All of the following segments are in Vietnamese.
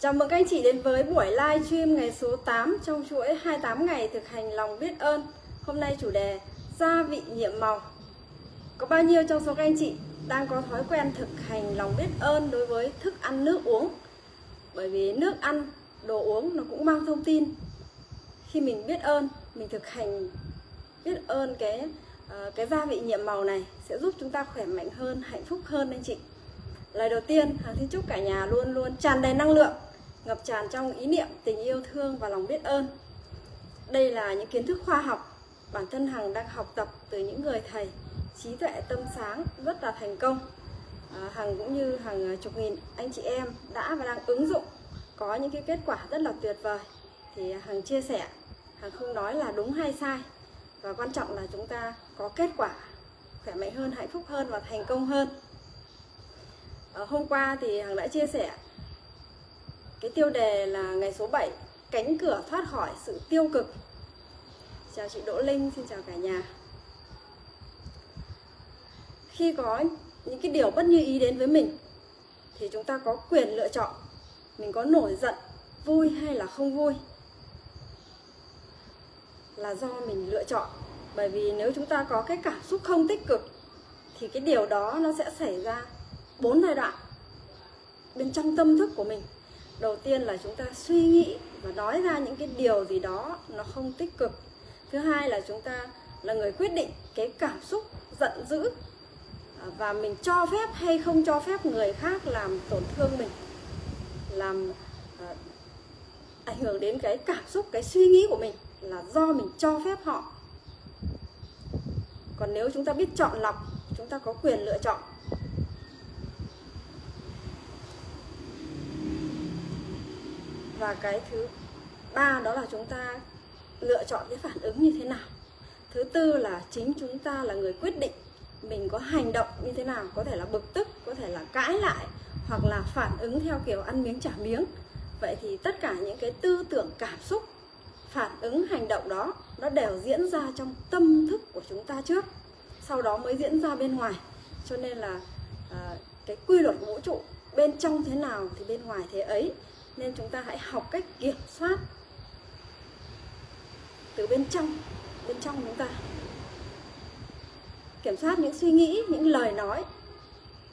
Chào mừng các anh chị đến với buổi live stream ngày số 8 trong chuỗi 28 ngày thực hành lòng biết ơn. Hôm nay chủ đề gia vị nhiệm màu. Có bao nhiêu trong số các anh chị đang có thói quen thực hành lòng biết ơn đối với thức ăn nước uống? Bởi vì nước ăn, đồ uống nó cũng mang thông tin. Khi mình biết ơn, mình thực hành biết ơn cái ờ, cái gia vị nhiệm màu này sẽ giúp chúng ta khỏe mạnh hơn, hạnh phúc hơn anh chị. Lời đầu tiên, Hằng xin chúc cả nhà luôn luôn tràn đầy năng lượng, ngập tràn trong ý niệm tình yêu thương và lòng biết ơn. Đây là những kiến thức khoa học bản thân Hằng đang học tập từ những người thầy trí tuệ tâm sáng rất là thành công. À, Hằng cũng như hàng à, chục nghìn anh chị em đã và đang ứng dụng có những cái kết quả rất là tuyệt vời. Thì à, Hằng chia sẻ, Hằng không nói là đúng hay sai và quan trọng là chúng ta có kết quả khỏe mạnh hơn, hạnh phúc hơn và thành công hơn. À, hôm qua thì Hằng đã chia sẻ cái tiêu đề là ngày số 7 cánh cửa thoát khỏi sự tiêu cực. Chào chị Đỗ Linh, xin chào cả nhà. Khi có những cái điều bất như ý đến với mình, thì chúng ta có quyền lựa chọn mình có nổi giận, vui hay là không vui. Là do mình lựa chọn. Bởi vì nếu chúng ta có cái cảm xúc không tích cực, thì cái điều đó nó sẽ xảy ra bốn giai đoạn bên trong tâm thức của mình đầu tiên là chúng ta suy nghĩ và nói ra những cái điều gì đó nó không tích cực. Thứ hai là chúng ta là người quyết định cái cảm xúc giận dữ à, và mình cho phép hay không cho phép người khác làm tổn thương mình làm uh, ảnh hưởng đến cái cảm xúc cái suy nghĩ của mình là do mình cho phép họ. Còn nếu chúng ta biết chọn lọc chúng ta có quyền lựa chọn. Và cái thứ ba đó là chúng ta lựa chọn cái phản ứng như thế nào. Thứ tư là chính chúng ta là người quyết định mình có hành động như thế nào có thể là bực tức có thể là cãi lại hoặc là phản ứng theo kiểu ăn miếng trả miếng. Vậy thì tất cả những cái tư tưởng cảm xúc phản ứng hành động đó nó đều diễn ra trong tâm thức của chúng ta trước. Sau đó mới diễn ra bên ngoài. Cho nên là à, cái quy luật vũ trụ bên trong thế nào thì bên ngoài thế ấy nên chúng ta hãy học cách kiểm soát từ bên trong. Bên trong chúng ta. Kiểm soát những suy nghĩ những lời nói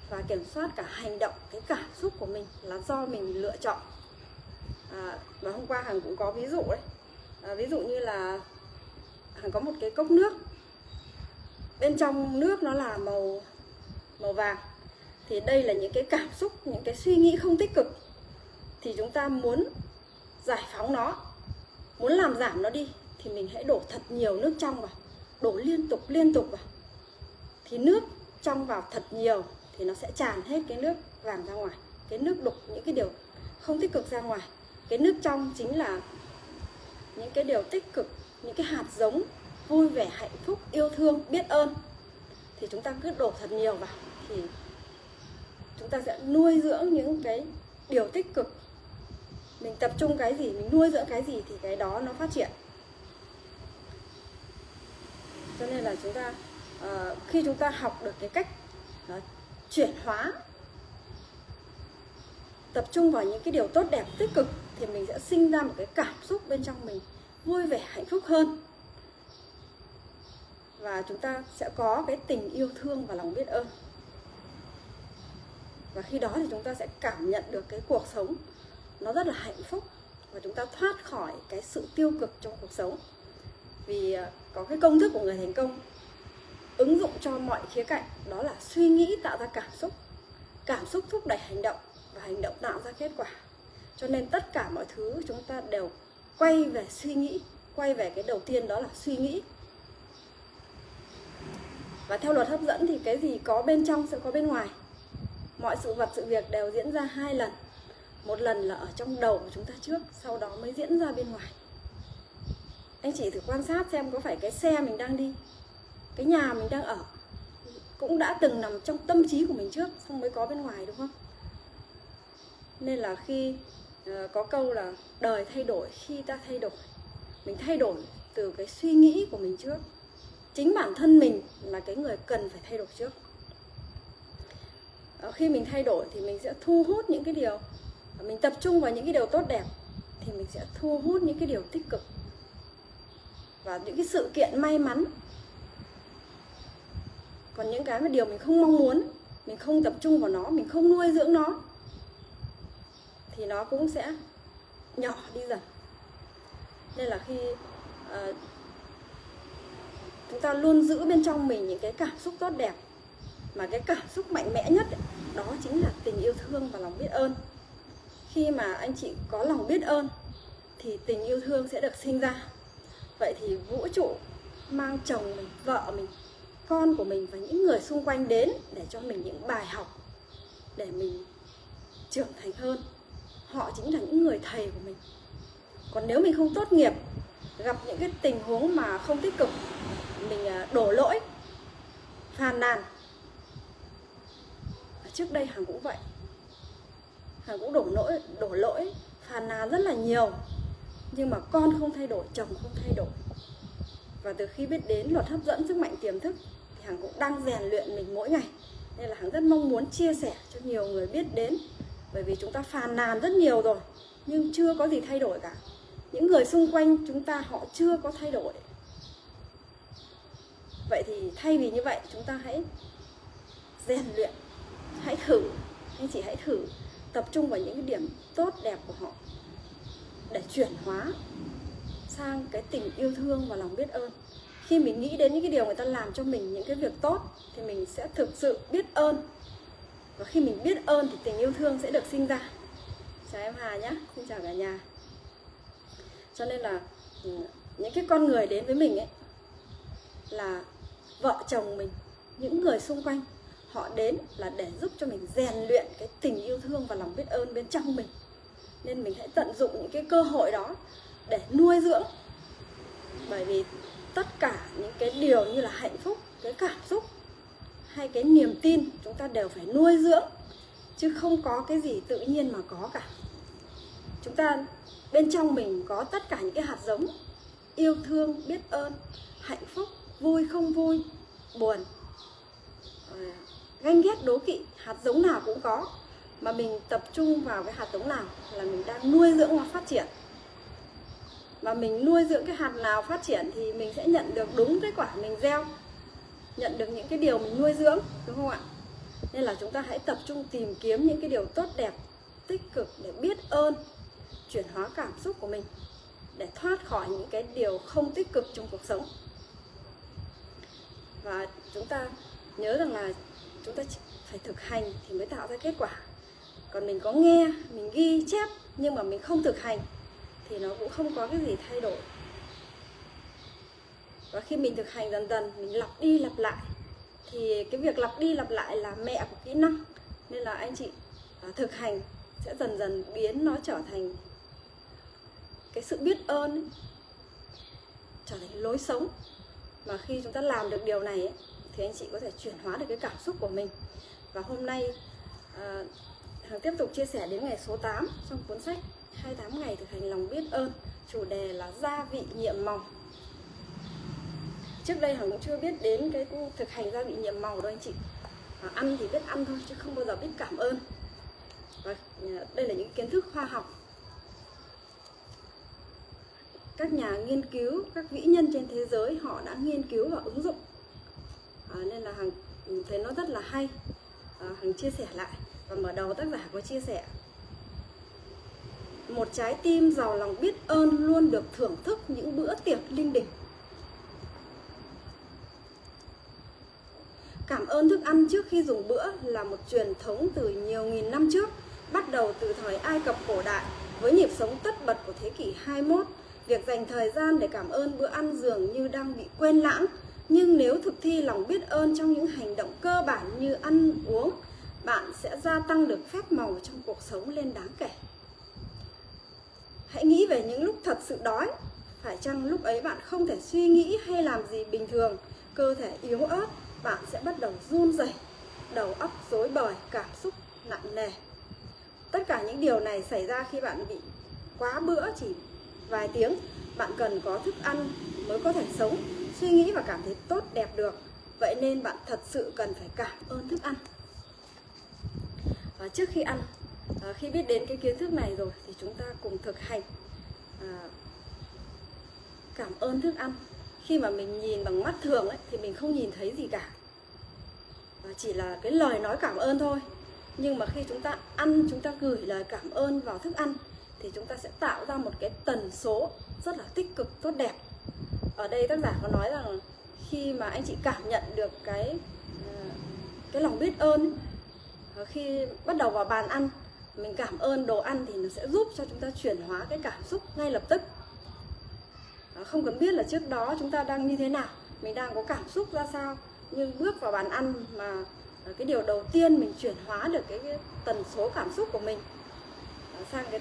và kiểm soát cả hành động cái cảm xúc của mình là do mình lựa chọn. À, và hôm qua hằng cũng có ví dụ đấy. À, ví dụ như là hằng có một cái cốc nước. Bên trong nước nó là màu màu vàng. Thì đây là những cái cảm xúc những cái suy nghĩ không tích cực thì chúng ta muốn giải phóng nó. Muốn làm giảm nó đi, thì mình hãy đổ thật nhiều nước trong vào. Đổ liên tục liên tục vào. Thì nước trong vào thật nhiều thì nó sẽ tràn hết cái nước vàng ra ngoài. Cái nước đục, những cái điều không tích cực ra ngoài. Cái nước trong chính là những cái điều tích cực, những cái hạt giống vui vẻ, hạnh phúc, yêu thương, biết ơn. Thì chúng ta cứ đổ thật nhiều vào thì chúng ta sẽ nuôi dưỡng những cái điều tích cực mình tập trung cái gì mình nuôi dưỡng cái gì thì cái đó nó phát triển. Cho nên là chúng ta uh, khi chúng ta học được cái cách uh, chuyển hóa tập trung vào những cái điều tốt đẹp tích cực thì mình sẽ sinh ra một cái cảm xúc bên trong mình vui vẻ hạnh phúc hơn. Và chúng ta sẽ có cái tình yêu thương và lòng biết ơn. Và khi đó thì chúng ta sẽ cảm nhận được cái cuộc sống nó rất là hạnh phúc và chúng ta thoát khỏi cái sự tiêu cực trong cuộc sống. Vì à, có cái công thức của người thành công ứng dụng cho mọi khía cạnh, đó là suy nghĩ tạo ra cảm xúc. Cảm xúc thúc đẩy hành động và hành động tạo ra kết quả. Cho nên tất cả mọi thứ chúng ta đều quay về suy nghĩ, quay về cái đầu tiên đó là suy nghĩ. Và theo luật hấp dẫn thì cái gì có bên trong sẽ có bên ngoài. Mọi sự vật, sự việc đều diễn ra hai lần một lần là ở trong đầu của chúng ta trước sau đó mới diễn ra bên ngoài. Anh chị thử quan sát xem có phải cái xe mình đang đi cái nhà mình đang ở cũng đã từng nằm trong tâm trí của mình trước xong mới có bên ngoài đúng không? Nên là khi uh, có câu là đời thay đổi khi ta thay đổi mình thay đổi từ cái suy nghĩ của mình trước. Chính bản thân mình là cái người cần phải thay đổi trước. Ờ, khi mình thay đổi thì mình sẽ thu hút những cái điều mình tập trung vào những cái điều tốt đẹp thì mình sẽ thu hút những cái điều tích cực và những cái sự kiện may mắn. Còn những cái mà điều mình không mong muốn mình không tập trung vào nó mình không nuôi dưỡng nó thì nó cũng sẽ nhỏ đi dần. Nên là khi uh, chúng ta luôn giữ bên trong mình những cái cảm xúc tốt đẹp mà cái cảm xúc mạnh mẽ nhất ấy, đó chính là tình yêu thương và lòng biết ơn khi mà anh chị có lòng biết ơn, thì tình yêu thương sẽ được sinh ra. Vậy thì vũ trụ mang chồng mình, vợ mình, con của mình và những người xung quanh đến để cho mình những bài học, để mình trưởng thành hơn. Họ chính là những người thầy của mình. Còn nếu mình không tốt nghiệp, gặp những cái tình huống mà không tích cực, mình à, đổ lỗi, phàn nàn. Trước đây hằng cũng vậy hằng cũng đổ lỗi đổ lỗi, phàn nàn rất là nhiều. Nhưng mà con không thay đổi, chồng không thay đổi. Và từ khi biết đến luật hấp dẫn sức mạnh tiềm thức, thì hằng cũng đang rèn luyện mình mỗi ngày. Nên là hằng rất mong muốn chia sẻ cho nhiều người biết đến. Bởi vì chúng ta phàn nàn rất nhiều rồi, nhưng chưa có gì thay đổi cả. Những người xung quanh chúng ta, họ chưa có thay đổi. Vậy thì thay vì như vậy, chúng ta hãy rèn luyện. Hãy thử. Anh chị hãy thử tập trung vào những cái điểm tốt đẹp của họ để chuyển hóa sang cái tình yêu thương và lòng biết ơn. Khi mình nghĩ đến những cái điều người ta làm cho mình, những cái việc tốt, thì mình sẽ thực sự biết ơn. Và khi mình biết ơn, thì tình yêu thương sẽ được sinh ra. Chào em Hà nhé xin chào cả nhà. Cho nên là ừ, những cái con người đến với mình ấy, là vợ chồng mình, những người xung quanh họ đến là để giúp cho mình rèn luyện cái tình yêu thương và lòng biết ơn bên trong mình. Nên mình hãy tận dụng những cái cơ hội đó để nuôi dưỡng. Bởi vì tất cả những cái điều như là hạnh phúc, cái cảm xúc hay cái niềm tin chúng ta đều phải nuôi dưỡng, chứ không có cái gì tự nhiên mà có cả. Chúng ta, bên trong mình có tất cả những cái hạt giống yêu thương, biết ơn, hạnh phúc, vui không vui, buồn ganh ghét đố kỵ, hạt giống nào cũng có. Mà mình tập trung vào cái hạt giống nào là mình đang nuôi dưỡng nó phát triển. Mà mình nuôi dưỡng cái hạt nào phát triển thì mình sẽ nhận được đúng kết quả mình gieo, nhận được những cái điều mình nuôi dưỡng, đúng không ạ? Nên là chúng ta hãy tập trung tìm kiếm những cái điều tốt đẹp, tích cực để biết ơn, chuyển hóa cảm xúc của mình để thoát khỏi những cái điều không tích cực trong cuộc sống. Và chúng ta nhớ rằng là chúng ta phải thực hành thì mới tạo ra kết quả. Còn mình có nghe mình ghi chép nhưng mà mình không thực hành thì nó cũng không có cái gì thay đổi. Và khi mình thực hành dần dần mình lặp đi lặp lại thì cái việc lặp đi lặp lại là mẹ của kỹ năng. Nên là anh chị à, thực hành sẽ dần dần biến nó trở thành cái sự biết ơn ấy, trở thành lối sống. Mà khi chúng ta làm được điều này ấy, thì anh chị có thể chuyển hóa được cái cảm xúc của mình. Và hôm nay à, Hằng tiếp tục chia sẻ đến ngày số 8 trong cuốn sách 28 ngày thực hành lòng biết ơn chủ đề là gia vị nhiệm màu. Trước đây Hằng cũng chưa biết đến cái thực hành gia vị nhiệm màu đâu anh chị. À, ăn thì biết ăn thôi chứ không bao giờ biết cảm ơn. Và à, đây là những kiến thức khoa học. Các nhà nghiên cứu các vĩ nhân trên thế giới họ đã nghiên cứu và ứng dụng à, nên là hằng thấy nó rất là hay. À, hằng chia sẻ lại. Và mở đầu tác giả có chia sẻ. Một trái tim giàu lòng biết ơn luôn được thưởng thức những bữa tiệc linh đình. Cảm ơn thức ăn trước khi dùng bữa là một truyền thống từ nhiều nghìn năm trước, bắt đầu từ thời Ai Cập cổ đại với nhịp sống tất bật của thế kỷ 21 Việc dành thời gian để cảm ơn bữa ăn dường như đang bị quên lãng, nhưng nếu thực thi lòng biết ơn trong những hành động cơ bản như ăn uống, bạn sẽ gia tăng được phép màu trong cuộc sống lên đáng kể. Hãy nghĩ về những lúc thật sự đói, phải chăng lúc ấy bạn không thể suy nghĩ hay làm gì bình thường, cơ thể yếu ớt, bạn sẽ bắt đầu run rẩy, đầu óc rối bời, cảm xúc nặng nề. Tất cả những điều này xảy ra khi bạn bị quá bữa chỉ vài tiếng bạn cần có thức ăn mới có thể sống suy nghĩ và cảm thấy tốt đẹp được. Vậy nên bạn thật sự cần phải cảm ơn thức ăn. Và trước khi ăn à, khi biết đến cái kiến thức này rồi thì chúng ta cùng thực hành à, cảm ơn thức ăn. Khi mà mình nhìn bằng mắt thường ấy, thì mình không nhìn thấy gì cả. Và chỉ là cái lời nói cảm ơn thôi. Nhưng mà khi chúng ta ăn chúng ta gửi lời cảm ơn vào thức ăn thì chúng ta sẽ tạo ra một cái tần số rất là tích cực tốt đẹp ở đây tác giả có nói rằng khi mà anh chị cảm nhận được cái ờ, cái lòng biết ơn ờ, khi bắt đầu vào bàn ăn mình cảm ơn đồ ăn thì nó sẽ giúp cho chúng ta chuyển hóa cái cảm xúc ngay lập tức. Ờ, không cần biết là trước đó chúng ta đang như thế nào mình đang có cảm xúc ra sao nhưng bước vào bàn ăn mà cái điều đầu tiên mình chuyển hóa được cái, cái tần số cảm xúc của mình sang cái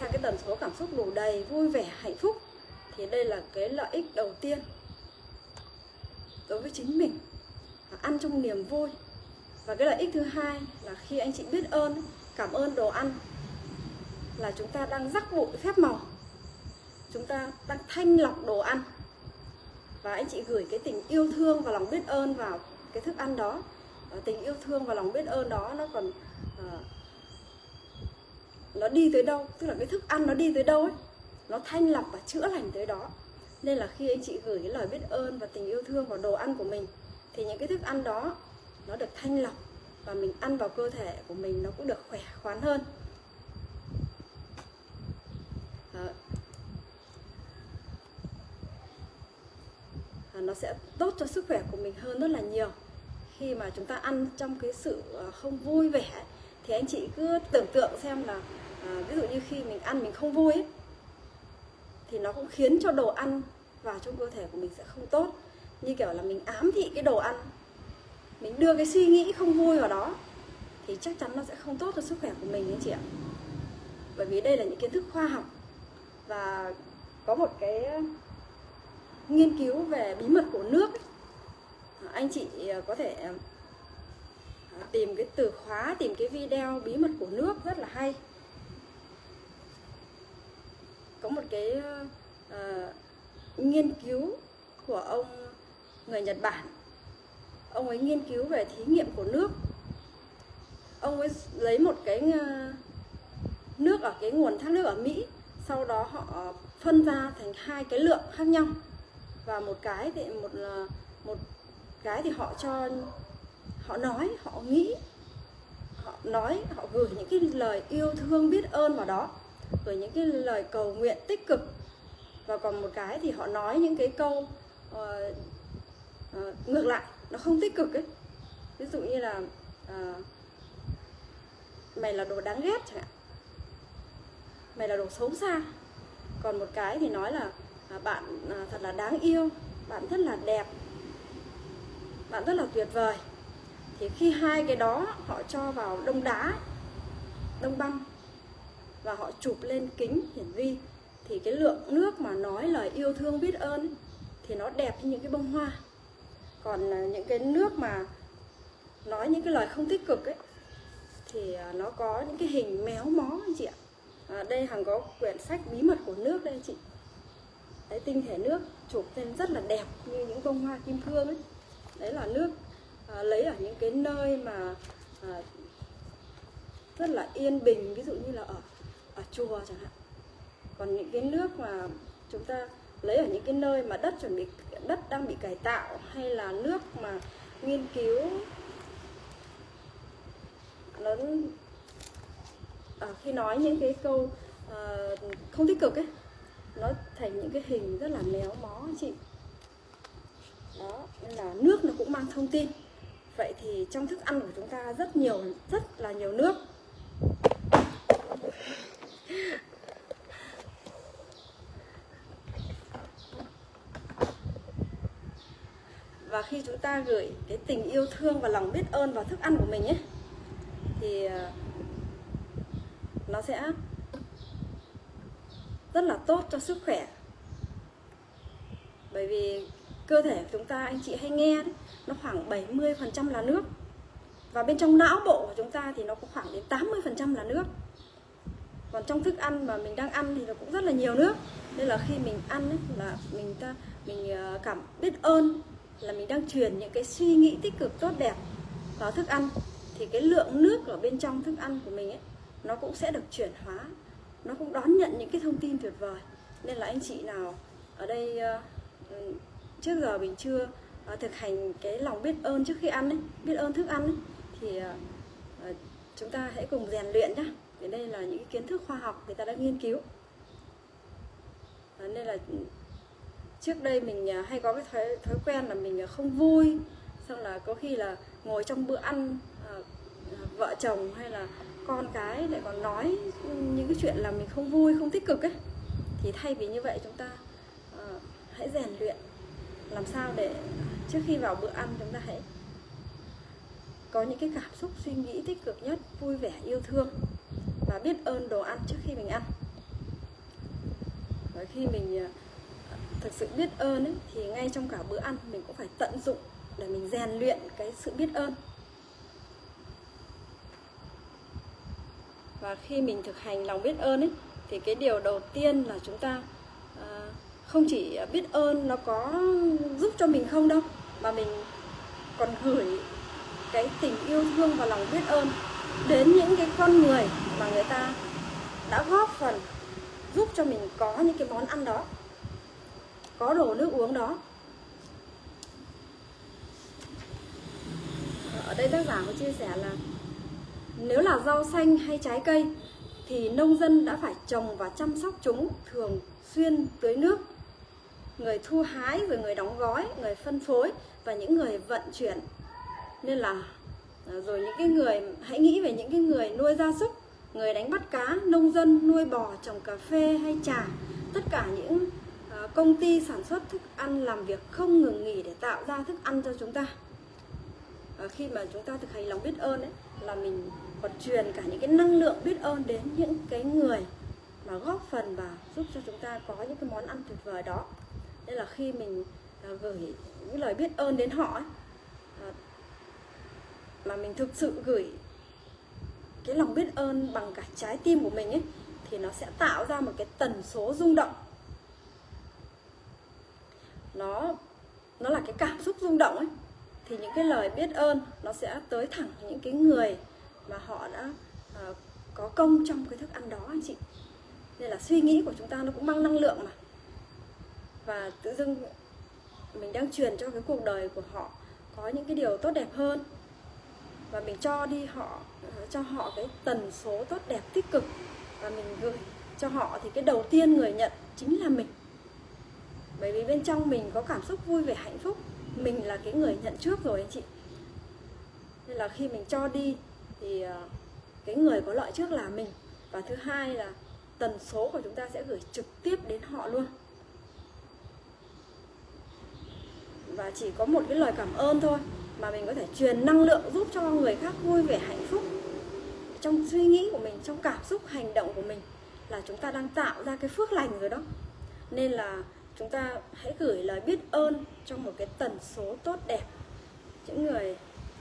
sang cái tần số cảm xúc đủ đầy vui vẻ hạnh phúc thì đây là cái lợi ích đầu tiên đối với chính mình ăn trong niềm vui. Và cái lợi ích thứ hai là khi anh chị biết ơn cảm ơn đồ ăn là chúng ta đang rắc bụi phép màu. Chúng ta đang thanh lọc đồ ăn. Và anh chị gửi cái tình yêu thương và lòng biết ơn vào cái thức ăn đó. Và tình yêu thương và lòng biết ơn đó nó còn uh, nó đi tới đâu? Tức là cái thức ăn nó đi tới đâu ấy? Nó thanh lọc và chữa lành tới đó. Nên là khi anh chị gửi cái lời biết ơn và tình yêu thương vào đồ ăn của mình thì những cái thức ăn đó nó được thanh lọc và mình ăn vào cơ thể của mình nó cũng được khỏe khoắn hơn. Đó. À, nó sẽ tốt cho sức khỏe của mình hơn rất là nhiều. Khi mà chúng ta ăn trong cái sự à, không vui vẻ thì anh chị cứ tưởng tượng xem là à, ví dụ như khi mình ăn mình không vui ấy, thì nó cũng khiến cho đồ ăn vào trong cơ thể của mình sẽ không tốt. Như kiểu là mình ám thị cái đồ ăn, mình đưa cái suy nghĩ không vui vào đó, thì chắc chắn nó sẽ không tốt cho sức khỏe của mình anh chị ạ. Bởi vì đây là những kiến thức khoa học và có một cái nghiên cứu về bí mật của nước ấy. anh chị à, có thể à, tìm cái từ khóa, tìm cái video bí mật của nước rất là hay có một cái uh, nghiên cứu của ông người Nhật Bản. Ông ấy nghiên cứu về thí nghiệm của nước. Ông ấy lấy một cái ờ, nước ở cái nguồn thác nước ở Mỹ sau đó họ phân ra thành hai cái lượng khác nhau. Và một cái thì một một cái thì họ cho họ nói họ nghĩ họ nói họ gửi những cái lời yêu thương biết ơn vào đó gửi những cái lời cầu nguyện tích cực. Và còn một cái thì họ nói những cái câu uh, uh, ngược lại nó không tích cực ấy. Ví dụ như là uh, mày là đồ đáng ghét chẳng hạn. Mày là đồ xấu xa. Còn một cái thì nói là uh, bạn uh, thật là đáng yêu bạn rất là đẹp bạn rất là tuyệt vời. Thì khi hai cái đó họ cho vào đông đá đông băng và họ chụp lên kính hiển vi thì cái lượng nước mà nói lời yêu thương biết ơn thì nó đẹp như những cái bông hoa. Còn những cái nước mà nói những cái lời không tích cực ấy thì à, nó có những cái hình méo mó anh chị ạ. À, đây hằng có quyển sách bí mật của nước đây chị. Đấy tinh thể nước chụp lên rất là đẹp như những bông hoa kim cương ấy. Đấy là nước à, lấy ở những cái nơi mà à, rất là yên bình ví dụ như là ở ở chùa chẳng hạn. Còn những cái nước mà chúng ta lấy ở những cái nơi mà đất chuẩn bị đất đang bị cải tạo hay là nước mà nghiên cứu nó à, khi nói những cái câu à, không tích cực ấy nó thành những cái hình rất là méo mó chị. Đó nên là nước nó cũng mang thông tin. Vậy thì trong thức ăn của chúng ta rất nhiều rất là nhiều nước và khi chúng ta gửi cái tình yêu thương và lòng biết ơn vào thức ăn của mình ấy thì ờ, nó sẽ rất là tốt cho sức khỏe. Bởi vì cơ thể của chúng ta anh chị hay nghe đấy, nó khoảng 70% là nước. Và bên trong não bộ của chúng ta thì nó có khoảng đến 80% là nước còn trong thức ăn mà mình đang ăn thì nó cũng rất là nhiều nước. Nên là khi mình ăn ấy, là mình ta mình ờ, cảm biết ơn là mình đang truyền những cái suy nghĩ tích cực tốt đẹp vào thức ăn. Thì cái lượng nước ở bên trong thức ăn của mình ấy nó cũng sẽ được chuyển hóa. Nó cũng đón nhận những cái thông tin tuyệt vời. Nên là anh chị nào ở đây ờ, trước giờ mình chưa ờ, thực hành cái lòng biết ơn trước khi ăn ấy biết ơn thức ăn ấy thì chúng ta hãy cùng rèn luyện nhé thì đây là những kiến thức khoa học người ta đã nghiên cứu. Nên là trước đây mình à, hay có cái thói, thói quen là mình à, không vui xong là có khi là ngồi trong bữa ăn à, vợ chồng hay là con cái lại còn nói những cái chuyện là mình không vui không tích cực ấy. Thì thay vì như vậy chúng ta hãy rèn luyện làm sao để trước khi vào bữa ăn chúng ta hãy có những cái cảm xúc suy nghĩ tích cực nhất vui vẻ yêu thương và biết ơn đồ ăn trước khi mình ăn. Và khi mình à, thực sự biết ơn ấy, thì ngay trong cả bữa ăn mình cũng phải tận dụng để mình rèn luyện cái sự biết ơn. Và khi mình thực hành lòng biết ơn ấy thì cái điều đầu tiên là chúng ta à, không chỉ biết ơn nó có giúp cho mình không đâu mà mình còn gửi cái tình yêu thương và lòng biết ơn đến những cái con người mà người ta đã góp phần giúp cho mình có những cái món ăn đó có đồ nước uống đó ở đây tác giả có chia sẻ là nếu là rau xanh hay trái cây thì nông dân đã phải trồng và chăm sóc chúng thường xuyên tưới nước. Người thu hái rồi người đóng gói, người phân phối và những người vận chuyển. Nên là ờ, rồi những cái người hãy nghĩ về những cái người nuôi gia súc, người đánh bắt cá, nông dân nuôi bò, trồng cà phê hay trà, tất cả những ờ, công ty sản xuất thức ăn làm việc không ngừng nghỉ để tạo ra thức ăn cho chúng ta. Ờ, khi mà chúng ta thực hành lòng biết ơn ấy là mình còn truyền cả những cái năng lượng biết ơn đến những cái người mà góp phần và giúp cho chúng ta có những cái món ăn tuyệt vời đó nên là khi mình ờ, gửi những lời biết ơn đến họ ấy, mà mình thực sự gửi cái lòng biết ơn bằng cả trái tim của mình ấy thì nó sẽ tạo ra một cái tần số rung động. Nó nó là cái cảm xúc rung động ấy. Thì những cái lời biết ơn nó sẽ tới thẳng những cái người mà họ đã uh, có công trong cái thức ăn đó anh chị. Nên là suy nghĩ của chúng ta nó cũng mang năng lượng mà. Và tự dưng mình đang truyền cho cái cuộc đời của họ có những cái điều tốt đẹp hơn và mình cho đi họ, cho họ cái tần số tốt đẹp tích cực và mình gửi cho họ thì cái đầu tiên người nhận chính là mình. Bởi vì bên trong mình có cảm xúc vui vẻ, hạnh phúc. Mình là cái người nhận trước rồi anh chị. Nên là khi mình cho đi thì ờ, cái người có lợi trước là mình. Và thứ hai là tần số của chúng ta sẽ gửi trực tiếp đến họ luôn. Và chỉ có một cái lời cảm ơn thôi mà mình có thể truyền năng lượng giúp cho người khác vui vẻ, hạnh phúc. Trong suy nghĩ của mình, trong cảm xúc, hành động của mình là chúng ta đang tạo ra cái phước lành rồi đó. Nên là chúng ta hãy gửi lời biết ơn trong một cái tần số tốt đẹp. Những người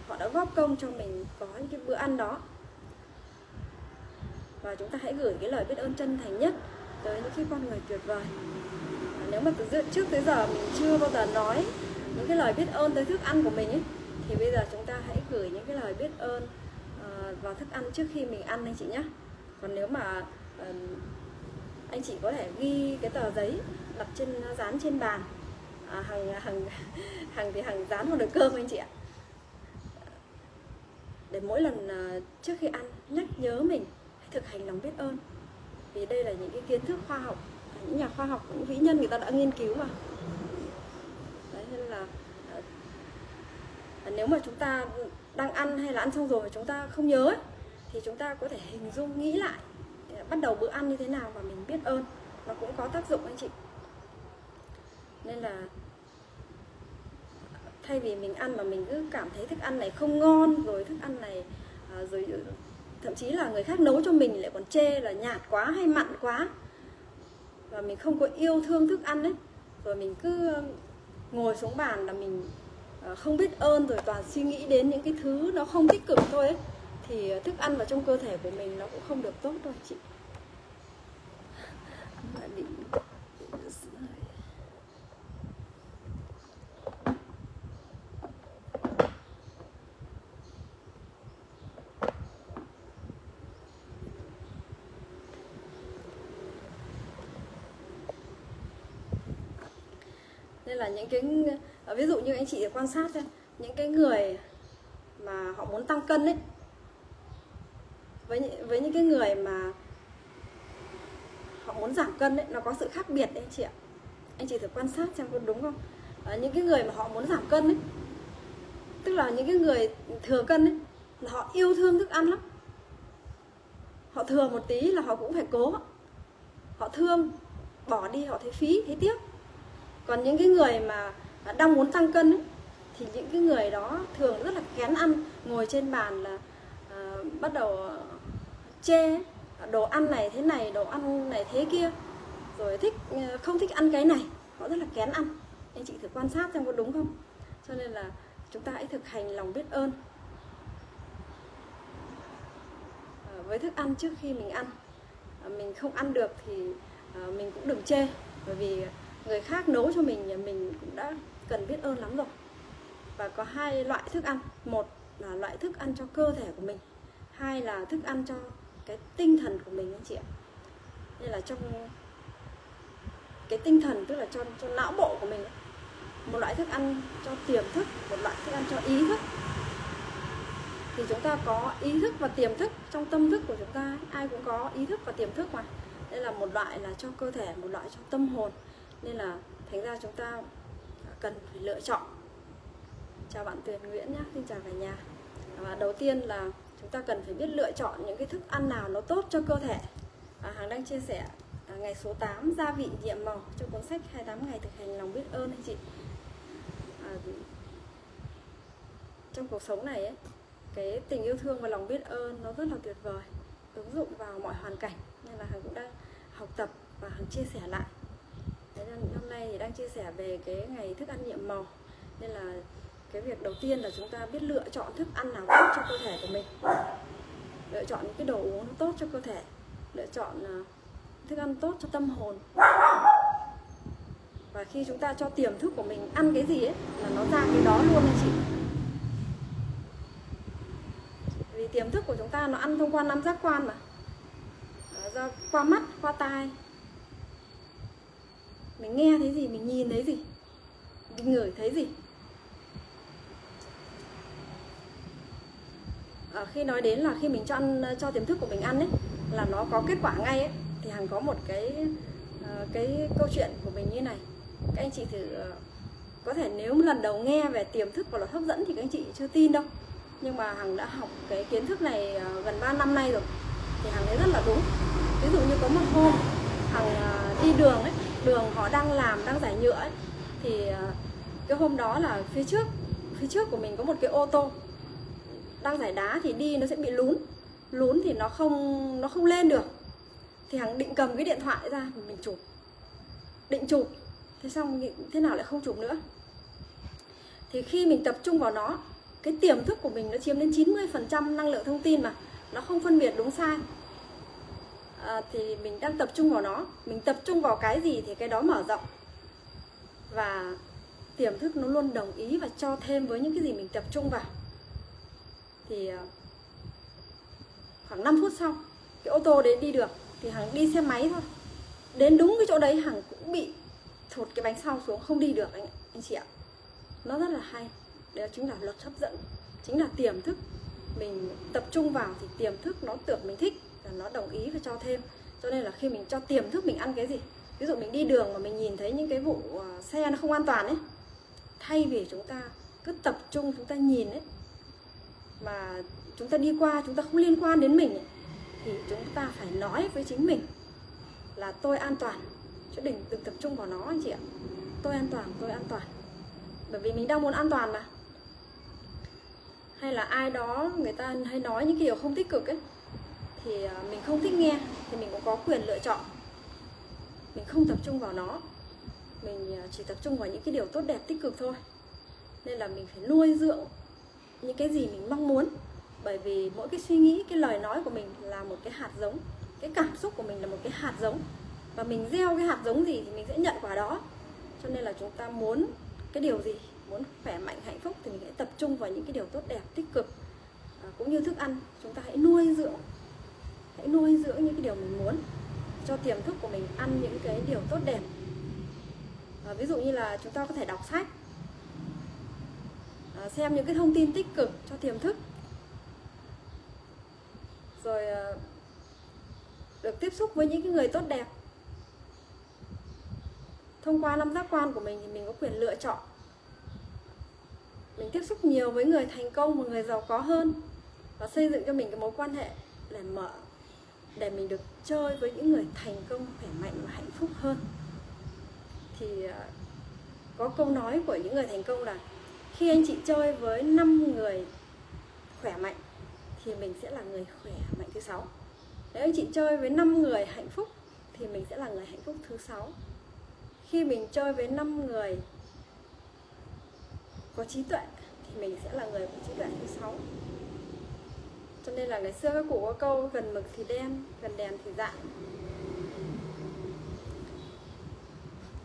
họ đã góp công cho mình có những cái bữa ăn đó. Và chúng ta hãy gửi cái lời biết ơn chân thành nhất tới những cái con người tuyệt vời. Nếu mà từ trước tới giờ mình chưa bao giờ nói những cái lời biết ơn tới thức ăn của mình ấy thì bây giờ chúng ta hãy gửi những cái lời biết ơn ờ, vào thức ăn trước khi mình ăn anh chị nhé còn nếu mà ờ, anh chị có thể ghi cái tờ giấy đặt trên ờ, dán trên bàn à, hàng hàng hàng thì hàng dán vào nồi cơm anh chị ạ. Để mỗi lần trước khi ăn nhắc nhớ mình hãy thực hành lòng biết ơn. Vì đây là những cái kiến thức khoa học những nhà khoa học những vĩ nhân người ta đã nghiên cứu mà đấy nên là à, nếu mà chúng ta đang ăn hay là ăn xong rồi mà chúng ta không nhớ ấy, thì chúng ta có thể hình dung nghĩ lại bắt đầu bữa ăn như thế nào và mình biết ơn. Nó cũng có tác dụng anh chị. Nên là thay vì mình ăn mà mình cứ cảm thấy thức ăn này không ngon rồi thức ăn này à, rồi thậm chí là người khác nấu cho mình lại còn chê là nhạt quá hay mặn quá và mình không có yêu thương thức ăn ấy rồi mình cứ ngồi xuống bàn là mình Ờ, không biết ơn rồi toàn suy nghĩ đến những cái thứ nó không tích cực thôi ấy, thì ờ, thức ăn vào trong cơ thể của mình nó cũng không được tốt đâu chị. Nên là những cái Ờ, ví dụ như anh chị quan sát những cái người mà họ muốn tăng cân ấy với với những cái người mà họ muốn giảm cân ấy nó có sự khác biệt đấy anh chị ạ. Anh chị thử quan sát xem có đúng không? À, những cái người mà họ muốn giảm cân ấy tức là những cái người thừa cân ấy là họ yêu thương thức ăn lắm. Họ thừa một tí là họ cũng phải cố. Họ thương bỏ đi họ thấy phí thấy tiếc. Còn những cái người mà đang muốn tăng cân ấy, thì những cái người đó thường rất là kén ăn ngồi trên bàn là uh, bắt đầu ờ, chê đồ ăn này thế này đồ ăn này thế kia rồi thích ờ, không thích ăn cái này. Họ rất là kén ăn. Anh chị thử quan sát xem có đúng không? Cho nên là chúng ta hãy thực hành lòng biết ơn với thức ăn trước khi mình ăn. Mình không ăn được thì mình cũng đừng chê. Bởi vì người khác nấu cho mình mình cũng đã cần biết ơn lắm rồi. Và có hai loại thức ăn. Một là loại thức ăn cho cơ thể của mình, hai là thức ăn cho cái tinh thần của mình anh chị ạ. Nên là trong cái tinh thần, tức là cho cho não bộ của mình một loại thức ăn cho tiềm thức, một loại thức ăn cho ý thức. Thì chúng ta có ý thức và tiềm thức. Trong tâm thức của chúng ta ai cũng có ý thức và tiềm thức mà. Đây là một loại là cho cơ thể, một loại cho tâm hồn. Nên là thành ra chúng ta cần phải lựa chọn. Chào bạn Tuyền Nguyễn nhé xin chào cả nhà. Và đầu tiên là chúng ta cần phải biết lựa chọn những cái thức ăn nào nó tốt cho cơ thể. À, hàng đang chia sẻ à, ngày số 8 gia vị nhiệm màu. Trong cuốn sách 28 ngày thực hành lòng biết ơn anh chị. À, trong cuộc sống này ấy, cái tình yêu thương và lòng biết ơn nó rất là tuyệt vời ứng dụng vào mọi hoàn cảnh. Nên là hàng cũng đang học tập và hàng chia sẻ lại. Thế nên hôm nay thì đang chia sẻ về cái ngày thức ăn nhiệm màu. Nên là cái việc đầu tiên là chúng ta biết lựa chọn thức ăn nào tốt cho cơ thể của mình. Lựa chọn những cái đồ uống tốt cho cơ thể. Lựa chọn ờ, thức ăn tốt cho tâm hồn. Và khi chúng ta cho tiềm thức của mình ăn cái gì ấy là nó ra cái đó luôn anh chị. Vì tiềm thức của chúng ta nó ăn thông qua năm giác quan mà. Ờ, à, ra qua mắt qua tai mình nghe thấy gì mình nhìn thấy gì? Mình ngửi thấy gì? À, khi nói đến là khi mình cho ăn cho tiềm thức của mình ăn ấy là nó có kết quả ngay ấy thì hằng có một cái à, cái câu chuyện của mình như này. Các anh chị thử à, có thể nếu lần đầu nghe về tiềm thức và luật hấp dẫn thì các anh chị chưa tin đâu. Nhưng mà hằng đã học cái kiến thức này à, gần 3 năm nay rồi thì hằng thấy rất là đúng. Ví dụ như có một hôm hằng đi đường ấy đường họ đang làm, đang giải nhựa ấy, thì ờ, cái hôm đó là phía trước phía trước của mình có một cái ô tô đang giải đá thì đi nó sẽ bị lún lún thì nó không nó không lên được. Thì hằng định cầm cái điện thoại ra, mình chụp, định chụp. Thế xong thế nào lại không chụp nữa? Thì khi mình tập trung vào nó, cái tiềm thức của mình nó chiếm đến 90% năng lượng thông tin mà, nó không phân biệt đúng sai à, thì mình đang tập trung vào nó. Mình tập trung vào cái gì thì cái đó mở rộng. Và tiềm thức nó luôn đồng ý và cho thêm với những cái gì mình tập trung vào. Thì ờ, khoảng 5 phút sau cái ô tô đấy đi được thì hằng đi xe máy thôi. Đến đúng cái chỗ đấy hằng cũng bị thụt cái bánh sau xuống không đi được anh anh chị ạ. Nó rất là hay. Đó chính là luật hấp dẫn chính là tiềm thức. Mình tập trung vào thì tiềm thức nó tưởng mình thích là nó đồng ý và cho thêm. Cho nên là khi mình cho tiềm thức mình ăn cái gì? Ví dụ mình đi đường mà mình nhìn thấy những cái vụ ờ, xe nó không an toàn ấy thay vì chúng ta cứ tập trung chúng ta nhìn ấy mà chúng ta đi qua chúng ta không liên quan đến mình ấy, thì chúng ta phải nói với chính mình là tôi an toàn. Chứ đừng đừng tập trung vào nó anh chị ạ. Tôi an toàn tôi an toàn. Bởi vì mình đang muốn an toàn mà. Hay là ai đó người ta hay nói những cái điều không tích cực ấy thì ờ, mình không thích nghe thì mình cũng có quyền lựa chọn. Mình không tập trung vào nó. Mình ờ, chỉ tập trung vào những cái điều tốt đẹp tích cực thôi. Nên là mình phải nuôi dưỡng những cái gì mình mong muốn. Bởi vì mỗi cái suy nghĩ cái lời nói của mình là một cái hạt giống cái cảm xúc của mình là một cái hạt giống. Và mình gieo cái hạt giống gì thì mình sẽ nhận quả đó. Cho nên là chúng ta muốn cái điều gì muốn khỏe mạnh hạnh phúc thì mình hãy tập trung vào những cái điều tốt đẹp tích cực. À, cũng như thức ăn chúng ta hãy nuôi dưỡng hãy nuôi dưỡng những cái điều mình muốn cho tiềm thức của mình ăn những cái điều tốt đẹp. À, ví dụ như là chúng ta có thể đọc sách à, xem những cái thông tin tích cực cho tiềm thức. Rồi à, được tiếp xúc với những cái người tốt đẹp. Thông qua năm giác quan của mình thì mình có quyền lựa chọn. Mình tiếp xúc nhiều với người thành công và người giàu có hơn và xây dựng cho mình cái mối quan hệ để mở để mình được chơi với những người thành công, khỏe mạnh và hạnh phúc hơn. Thì à, có câu nói của những người thành công là khi anh chị chơi với 5 người khỏe mạnh thì mình sẽ là người khỏe mạnh thứ sáu. Nếu anh chị chơi với 5 người hạnh phúc thì mình sẽ là người hạnh phúc thứ sáu. Khi mình chơi với 5 người có trí tuệ thì mình sẽ là người có trí tuệ thứ sáu cho nên là ngày xưa các cụ có câu gần mực thì đen gần đèn thì dạng.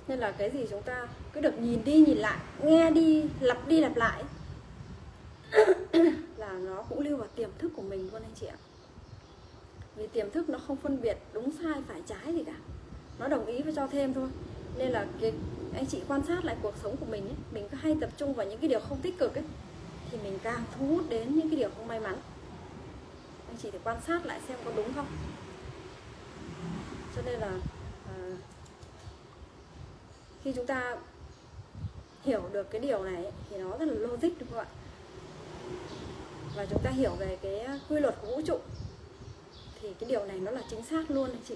Nên là cái gì chúng ta cứ được nhìn đi nhìn lại nghe đi lặp đi lặp lại là nó cũng lưu vào tiềm thức của mình luôn anh chị ạ. Vì tiềm thức nó không phân biệt đúng sai phải trái gì cả. Nó đồng ý với cho thêm thôi. Nên là cái anh chị quan sát lại cuộc sống của mình ấy, mình cứ hay tập trung vào những cái điều không tích cực ấy thì mình càng thu hút đến những cái điều không may mắn chị phải quan sát lại xem có đúng không? Cho nên là à, khi chúng ta hiểu được cái điều này thì nó rất là logic đúng không ạ? Và chúng ta hiểu về cái quy luật của vũ trụ thì cái điều này nó là chính xác luôn anh chị.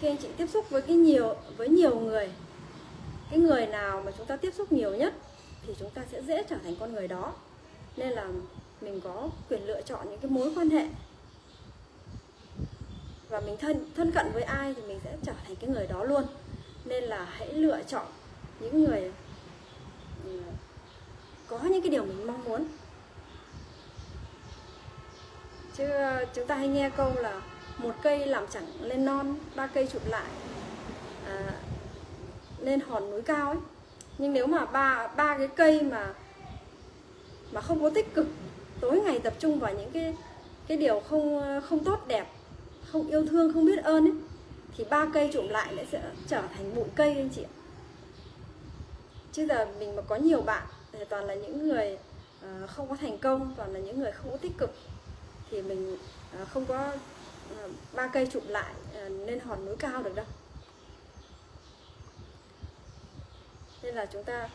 Khi anh chị tiếp xúc với cái nhiều với nhiều người cái người nào mà chúng ta tiếp xúc nhiều nhất thì chúng ta sẽ dễ trở thành con người đó. Nên là mình có quyền lựa chọn những cái mối quan hệ. Và mình thân thân cận với ai thì mình sẽ trở thành cái người đó luôn. Nên là hãy lựa chọn những người ừ, có những cái điều mình mong muốn. Chứ chúng ta hay nghe câu là một cây làm chẳng lên non ba cây chụp lại à, lên hòn núi cao ấy. Nhưng nếu mà ba ba cái cây mà mà không có tích cực tối ngày tập trung vào những cái cái điều không không tốt đẹp, không yêu thương, không biết ơn ấy, thì ba cây trụm lại lại sẽ trở thành bụi cây anh chị ạ. Chứ giờ mình mà có nhiều bạn, thì toàn là những người ờ, không có thành công, toàn là những người không có tích cực, thì mình ờ, không có ờ, ba cây trụm lại nên hòn núi cao được đâu. Nên là chúng ta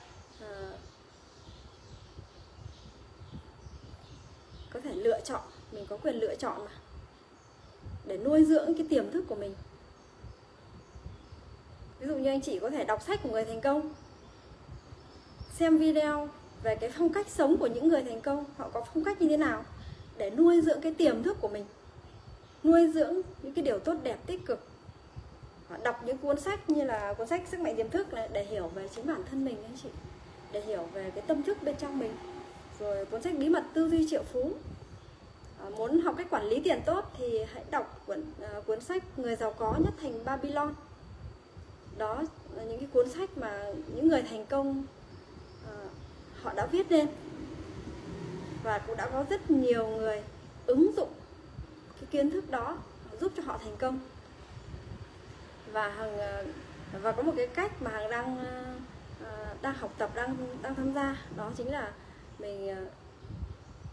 có thể lựa chọn, mình có quyền lựa chọn mà. Để nuôi dưỡng cái tiềm thức của mình. Ví dụ như anh chị có thể đọc sách của người thành công. Xem video về cái phong cách sống của những người thành công, họ có phong cách như thế nào, để nuôi dưỡng cái tiềm thức của mình. Nuôi dưỡng những cái điều tốt đẹp, tích cực. Đọc những cuốn sách như là cuốn sách sức mạnh tiềm thức này để hiểu về chính bản thân mình anh chị. Để hiểu về cái tâm thức bên trong mình rồi cuốn sách bí mật tư duy triệu phú. À, muốn học cách quản lý tiền tốt thì hãy đọc cuốn à, cuốn sách người giàu có nhất thành Babylon. Đó là những cái cuốn sách mà những người thành công à, họ đã viết lên và cũng đã có rất nhiều người ứng dụng cái kiến thức đó giúp cho họ thành công. Và hằng à, và có một cái cách mà hằng đang à, à, đang học tập đang đang tham gia đó chính là mình ờ,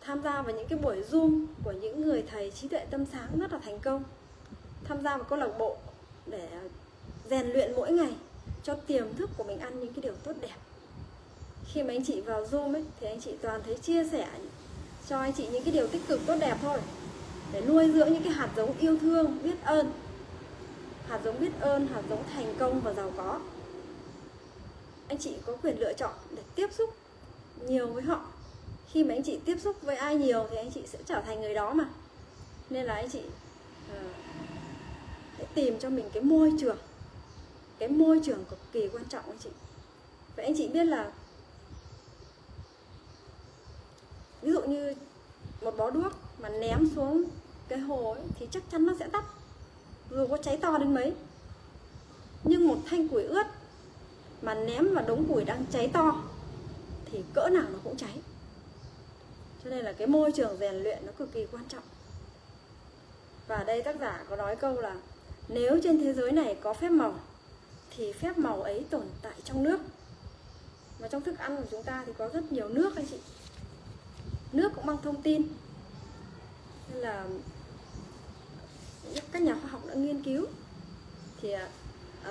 tham gia vào những cái buổi zoom của những người thầy trí tuệ tâm sáng rất là thành công. Tham gia vào câu lạc bộ để rèn luyện mỗi ngày cho tiềm thức của mình ăn những cái điều tốt đẹp. Khi mà anh chị vào zoom ấy, thì anh chị toàn thấy chia sẻ cho anh chị những cái điều tích cực tốt đẹp thôi. Để nuôi dưỡng những cái hạt giống yêu thương, biết ơn. Hạt giống biết ơn, hạt giống thành công và giàu có. Anh chị có quyền lựa chọn để tiếp xúc nhiều với họ. Khi mà anh chị tiếp xúc với ai nhiều thì anh chị sẽ trở thành người đó mà. Nên là anh chị uh, hãy tìm cho mình cái môi trường cái môi trường cực kỳ quan trọng anh chị. Vậy anh chị biết là ví dụ như một bó đuốc mà ném xuống cái hồ ấy, thì chắc chắn nó sẽ tắt dù có cháy to đến mấy. Nhưng một thanh củi ướt mà ném vào đống củi đang cháy to thì cỡ nào nó cũng cháy. Cho nên là cái môi trường rèn luyện nó cực kỳ quan trọng. Và đây tác giả có nói câu là nếu trên thế giới này có phép màu, thì phép màu ấy tồn tại trong nước. Mà trong thức ăn của chúng ta thì có rất nhiều nước anh chị. Nước cũng mang thông tin. Nên là các nhà khoa học đã nghiên cứu. Thì à,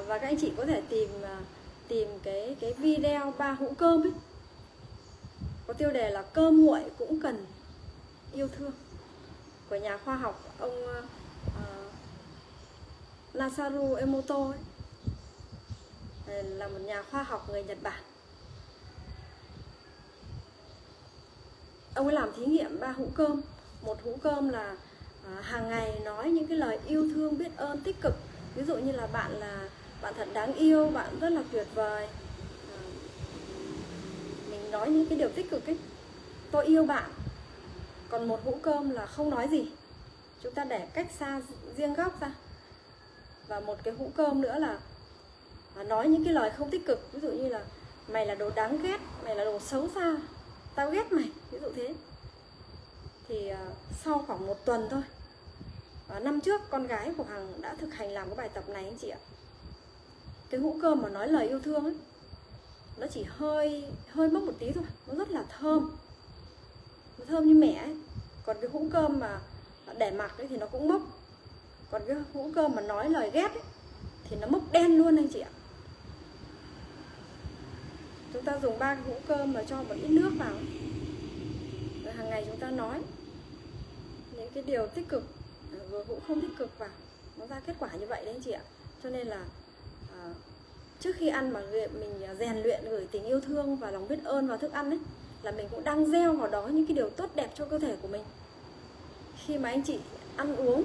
và các anh chị có thể tìm à, tìm cái cái video ba hũ cơm ấy có tiêu đề là cơm nguội cũng cần yêu thương của nhà khoa học ông ờ, uh, Nasaru Emoto ấy. là một nhà khoa học người Nhật Bản. Ông ấy làm thí nghiệm ba hũ cơm. Một hũ cơm là uh, hàng ngày nói những cái lời yêu thương biết ơn tích cực. Ví dụ như là bạn là bạn thật đáng yêu bạn rất là tuyệt vời mình nói những cái điều tích cực ấy. Tôi yêu bạn. Còn một hũ cơm là không nói gì. Chúng ta để cách xa riêng góc ra. Và một cái hũ cơm nữa là à, nói những cái lời không tích cực. Ví dụ như là, mày là đồ đáng ghét, mày là đồ xấu xa, tao ghét mày. Ví dụ thế. Thì à, sau khoảng một tuần thôi. Năm trước con gái của hằng đã thực hành làm cái bài tập này anh chị ạ. Cái hũ cơm mà nói lời yêu thương ấy nó chỉ hơi hơi bốc một tí thôi. Nó rất là thơm. Nó thơm như mẻ ấy. Còn cái hũ cơm mà để mặc ấy thì nó cũng mốc. Còn cái hũ cơm mà nói lời ghét ấy, thì nó mốc đen luôn anh chị ạ. Chúng ta dùng ba cái hũ cơm mà cho một ít nước vào. Rồi hàng ngày chúng ta nói những cái điều tích cực à, vừa cũng không tích cực vào. Nó ra kết quả như vậy đấy anh chị ạ. Cho nên là à, trước khi ăn mà mình à, rèn luyện, gửi tình yêu thương và lòng biết ơn vào thức ăn ấy, là mình cũng đang gieo vào đó những cái điều tốt đẹp cho cơ thể của mình. Khi mà anh chị ăn uống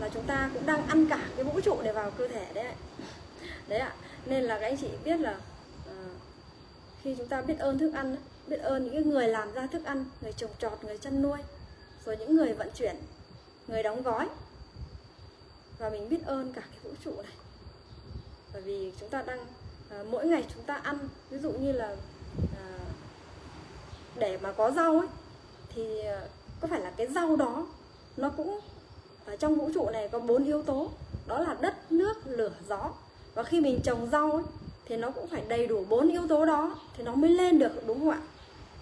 là chúng ta cũng đang ăn cả cái vũ trụ này vào cơ thể đấy ạ. Đấy ạ. Nên là các anh chị biết là ờ, khi chúng ta biết ơn thức ăn biết ơn những người làm ra thức ăn, người trồng trọt, người chăn nuôi, rồi những người vận chuyển, người đóng gói, và mình biết ơn cả cái vũ trụ này bởi vì chúng ta đang à, mỗi ngày chúng ta ăn ví dụ như là à, để mà có rau ấy thì à, có phải là cái rau đó nó cũng ở trong vũ trụ này có bốn yếu tố đó là đất nước lửa gió. Và khi mình trồng rau ấy, thì nó cũng phải đầy đủ bốn yếu tố đó thì nó mới lên được đúng không ạ?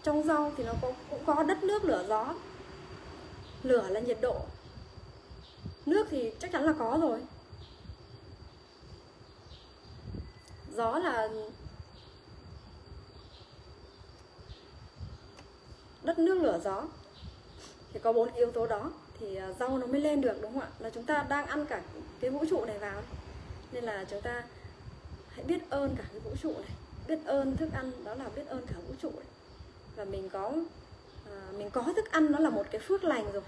Trong rau thì nó có, cũng có đất nước lửa gió. Lửa là nhiệt độ. Nước thì chắc chắn là có rồi. Gió là đất nước lửa gió. Thì có bốn yếu tố đó thì à, rau nó mới lên được đúng không ạ? Là chúng ta đang ăn cả cái vũ trụ này vào. Nên là chúng ta hãy biết ơn cả cái vũ trụ này biết ơn thức ăn đó là biết ơn cả vũ trụ này. Và mình có à, mình có thức ăn nó là một cái phước lành rồi.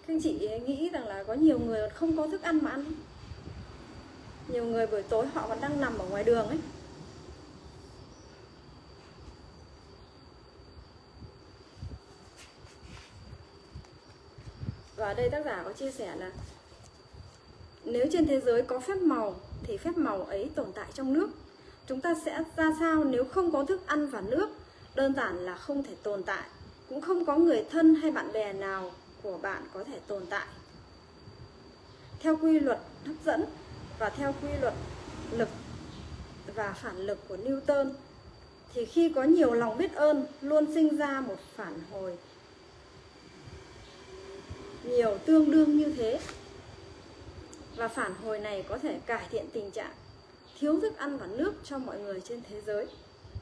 Các anh chị nghĩ rằng là có nhiều người không có thức ăn mà ăn nhiều người buổi tối họ vẫn đang nằm ở ngoài đường ấy. Và đây tác giả có chia sẻ là nếu trên thế giới có phép màu thì phép màu ấy tồn tại trong nước. Chúng ta sẽ ra sao nếu không có thức ăn và nước? Đơn giản là không thể tồn tại. Cũng không có người thân hay bạn bè nào của bạn có thể tồn tại. Theo quy luật hấp dẫn và theo quy luật lực và phản lực của Newton, thì khi có nhiều lòng biết ơn, luôn sinh ra một phản hồi nhiều tương đương như thế và phản hồi này có thể cải thiện tình trạng thiếu thức ăn và nước cho mọi người trên thế giới.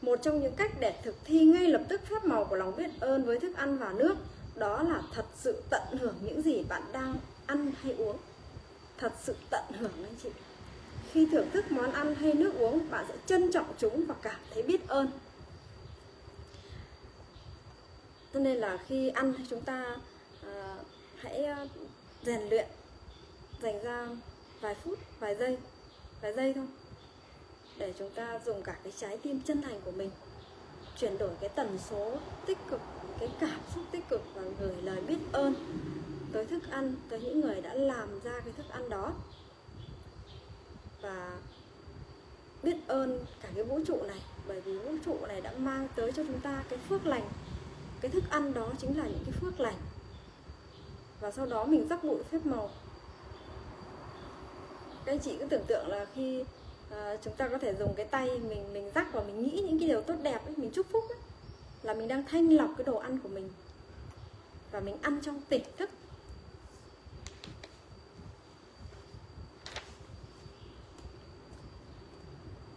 Một trong những cách để thực thi ngay lập tức phép màu của lòng biết ơn với thức ăn và nước, đó là thật sự tận hưởng những gì bạn đang ăn hay uống. Thật sự tận hưởng anh chị. Khi thưởng thức món ăn hay nước uống, bạn sẽ trân trọng chúng và cảm thấy biết ơn. Cho nên là khi ăn chúng ta uh, hãy uh, rèn luyện dành ra vài phút vài giây vài giây thôi để chúng ta dùng cả cái trái tim chân thành của mình chuyển đổi cái tần số tích cực cái cảm xúc tích cực và gửi lời biết ơn tới thức ăn tới những người đã làm ra cái thức ăn đó. Và biết ơn cả cái vũ trụ này bởi vì vũ trụ này đã mang tới cho chúng ta cái phước lành. Cái thức ăn đó chính là những cái phước lành. Và sau đó mình rắc bụi phép màu. Các anh chị cứ tưởng tượng là khi à, chúng ta có thể dùng cái tay mình mình rắc và mình nghĩ những cái điều tốt đẹp ấy, mình chúc phúc ấy, là mình đang thanh lọc cái đồ ăn của mình. Và mình ăn trong tỉnh thức.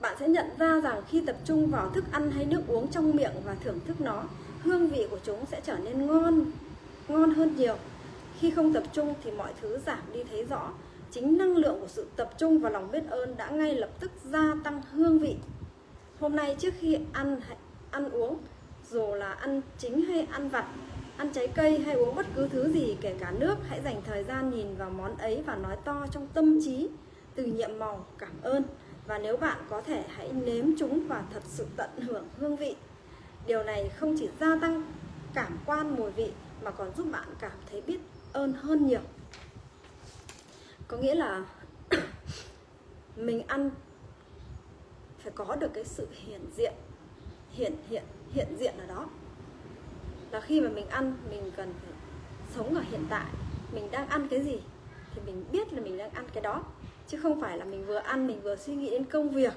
Bạn sẽ nhận ra rằng khi tập trung vào thức ăn hay nước uống trong miệng và thưởng thức nó, hương vị của chúng sẽ trở nên ngon ngon hơn nhiều. Khi không tập trung thì mọi thứ giảm đi thấy rõ. Chính năng lượng của sự tập trung và lòng biết ơn đã ngay lập tức gia tăng hương vị. Hôm nay trước khi ăn ăn uống, dù là ăn chính hay ăn vặt, ăn trái cây hay uống bất cứ thứ gì, kể cả nước, hãy dành thời gian nhìn vào món ấy và nói to trong tâm trí, từ nhiệm màu, cảm ơn và nếu bạn có thể hãy nếm chúng và thật sự tận hưởng hương vị. Điều này không chỉ gia tăng cảm quan mùi vị mà còn giúp bạn cảm thấy biết ơn hơn nhiều. Có nghĩa là mình ăn phải có được cái sự hiện diện, hiện hiện hiện diện ở đó. Là khi mà mình ăn, mình cần phải sống ở hiện tại. Mình đang ăn cái gì thì mình biết là mình đang ăn cái đó chứ không phải là mình vừa ăn mình vừa suy nghĩ đến công việc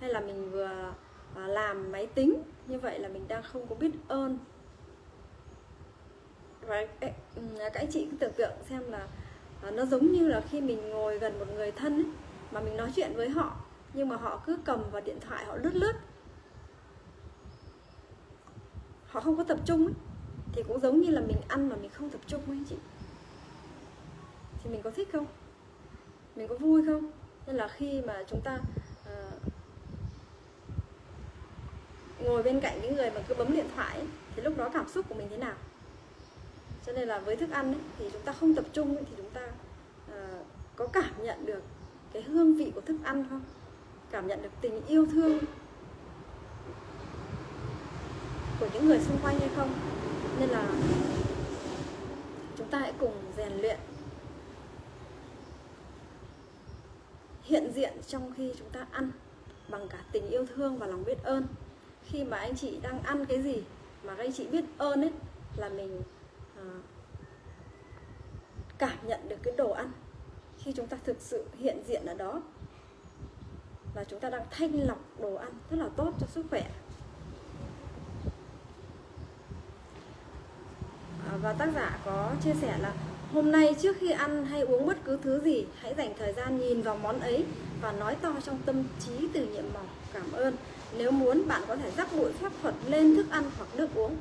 hay là mình vừa à, làm máy tính. Như vậy là mình đang không có biết ơn. Và à, các anh chị cứ tưởng tượng xem là à, nó giống như là khi mình ngồi gần một người thân ấy, mà mình nói chuyện với họ nhưng mà họ cứ cầm vào điện thoại họ lướt lướt. Họ không có tập trung ấy, thì cũng giống như là mình ăn mà mình không tập trung ấy chị. Thì mình có thích không? Mình có vui không? Nên là khi mà chúng ta uh, ngồi bên cạnh những người mà cứ bấm điện thoại ấy, thì lúc đó cảm xúc của mình thế nào? Cho nên là với thức ăn ấy, thì chúng ta không tập trung ấy, thì chúng ta uh, có cảm nhận được cái hương vị của thức ăn không? Cảm nhận được tình yêu thương của những người xung quanh hay không? Nên là chúng ta hãy cùng rèn luyện hiện diện trong khi chúng ta ăn bằng cả tình yêu thương và lòng biết ơn. Khi mà anh chị đang ăn cái gì mà các anh chị biết ơn ấy là mình à, cảm nhận được cái đồ ăn. Khi chúng ta thực sự hiện diện ở đó là chúng ta đang thanh lọc đồ ăn rất là tốt cho sức khỏe. À, và tác giả có chia sẻ là Hôm nay trước khi ăn hay uống bất cứ thứ gì, hãy dành thời gian nhìn vào món ấy và nói to trong tâm trí từ nhiệm màu cảm ơn. Nếu muốn, bạn có thể rắc bụi phép thuật lên thức ăn hoặc nước uống.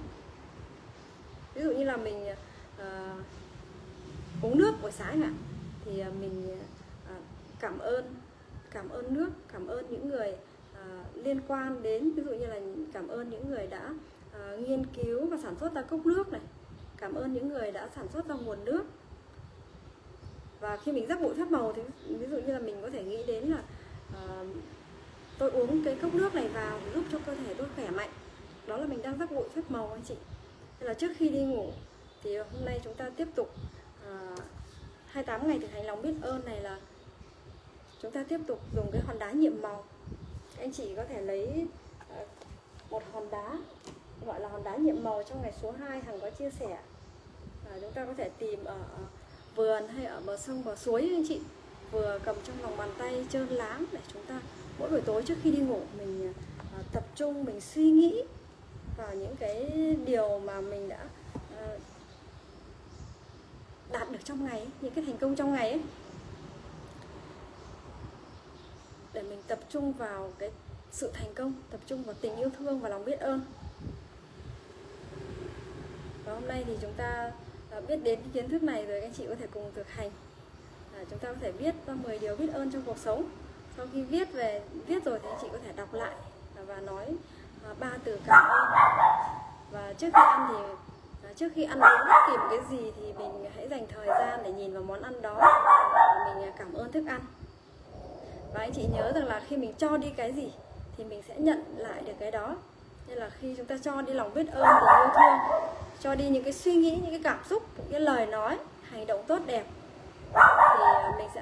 Ví dụ như là mình uh, uống nước buổi sáng ạ, thì ờ, mình uh, cảm ơn cảm ơn nước, cảm ơn những người uh, liên quan đến, ví dụ như là cảm ơn những người đã uh, nghiên cứu và sản xuất ra cốc nước này cảm ơn những người đã sản xuất ra nguồn nước và khi mình rắc bụi phép màu thì ví dụ như là mình có thể nghĩ đến là uh, tôi uống cái cốc nước này vào giúp cho cơ thể tôi khỏe mạnh. Đó là mình đang rắc bụi phép màu anh chị. Nên là trước khi đi ngủ thì hôm nay chúng ta tiếp tục ờ, uh, 28 ngày thực hành lòng biết ơn này là chúng ta tiếp tục dùng cái hòn đá nhiệm màu. Anh chị có thể lấy uh, một hòn đá gọi là hòn đá nhiệm màu trong ngày số 2 hằng có chia sẻ. Uh, chúng ta có thể tìm ở vườn hay ở bờ sông, bờ suối anh chị. Vừa cầm trong lòng bàn tay trơn láng để chúng ta, mỗi buổi tối trước khi đi ngủ, mình à, tập trung, mình suy nghĩ vào những cái điều mà mình đã à, đạt được trong ngày, những cái thành công trong ngày ấy. Để mình tập trung vào cái sự thành công, tập trung vào tình yêu thương và lòng biết ơn. Và hôm nay thì chúng ta à, biết đến cái kiến thức này rồi các anh chị có thể cùng thực hành. À, chúng ta có thể viết ra 10 điều biết ơn trong cuộc sống. Sau khi viết về viết rồi thì anh chị có thể đọc lại và nói à, ba từ cảm ơn. Và trước khi ăn thì à, trước khi ăn uống bất kỳ một cái gì thì mình hãy dành thời gian để nhìn vào món ăn đó. Và mình à, cảm ơn thức ăn. Và anh chị nhớ rằng là khi mình cho đi cái gì thì mình sẽ nhận lại được cái đó. Nên là khi chúng ta cho đi lòng biết ơn tình yêu thương cho đi những cái suy nghĩ, những cái cảm xúc những cái lời nói, hành động tốt đẹp. Thì à, mình sẽ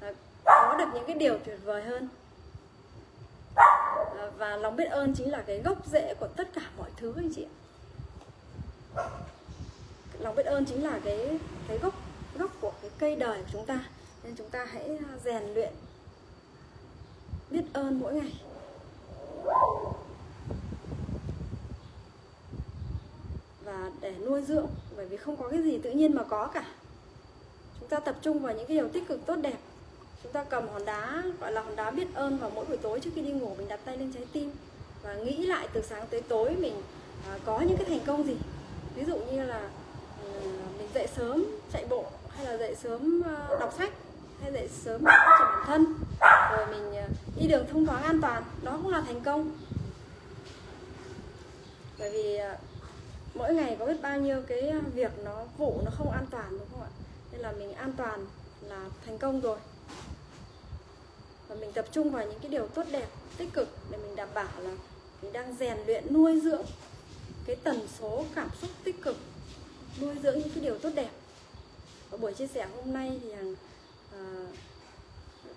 à, có được những cái điều tuyệt vời hơn. À, và lòng biết ơn chính là cái gốc rễ của tất cả mọi thứ, anh chị lòng biết ơn chính là cái cái gốc gốc của cái cây đời của chúng ta. Nên chúng ta hãy rèn luyện biết ơn mỗi ngày. Và để nuôi dưỡng, bởi vì không có cái gì tự nhiên mà có cả. Chúng ta tập trung vào những cái điều tích cực, tốt đẹp. Chúng ta cầm hòn đá, gọi là hòn đá biết ơn vào mỗi buổi tối trước khi đi ngủ, mình đặt tay lên trái tim và nghĩ lại từ sáng tới tối mình à, có những cái thành công gì. Ví dụ như là ừ, mình dậy sớm chạy bộ, hay là dậy sớm ờ, đọc sách, hay dậy sớm phát triển bản thân, rồi mình ờ, đi đường thông thoáng an toàn, đó cũng là thành công. Bởi vì ờ, mỗi ngày có biết bao nhiêu cái ờ, việc nó vụ nó không an toàn đúng không ạ? Nên là mình an toàn là thành công rồi. Và mình tập trung vào những cái điều tốt đẹp tích cực để mình đảm bảo là mình đang rèn luyện nuôi dưỡng cái tần số cảm xúc tích cực nuôi dưỡng những cái điều tốt đẹp. Và buổi chia sẻ hôm nay thì hằng à,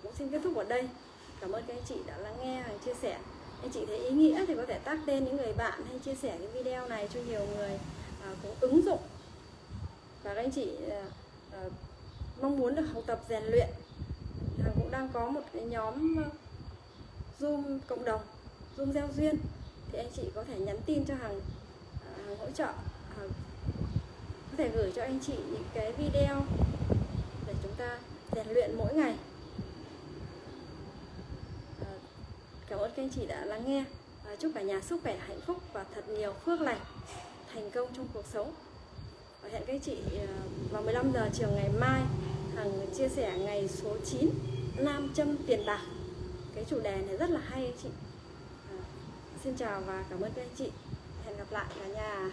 cũng xin kết thúc ở đây. Cảm ơn các anh chị đã lắng nghe hằng chia sẻ anh chị thấy ý nghĩa thì có thể tag tên những người bạn hay chia sẻ cái video này cho nhiều người à, cũng ứng dụng. Và các anh chị à, à, mong muốn được học tập rèn luyện. Hằng cũng đang có một cái nhóm à, zoom cộng đồng zoom gieo duyên. Thì anh chị có thể nhắn tin cho hằng hằng hỗ trợ. Hằng có thể gửi cho anh chị những cái video để chúng ta rèn luyện mỗi ngày. Cảm ơn các anh chị đã lắng nghe. và Chúc cả nhà sức khỏe, hạnh phúc và thật nhiều phước lành, thành công trong cuộc sống. Và hẹn các anh chị ờ, vào 15 giờ chiều ngày mai Hằng chia sẻ ngày số 9 Nam châm tiền bạc. Cái chủ đề này rất là hay anh chị. À, xin chào và cảm ơn các anh chị. Hẹn gặp lại cả nhà.